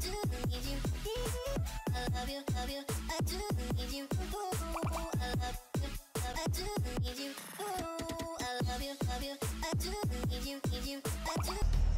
do need you. I love you, love you. I do need you. I love you, love. I do need you. I love you, love you. I do need you, need you. I do.